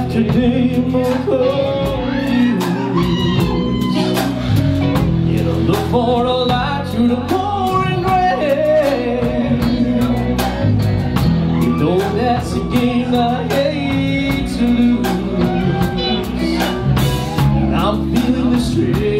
after day of my clothes I look for a light through the pouring rain. You know that's a game I hate to lose. I'm feeling the strain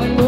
I'm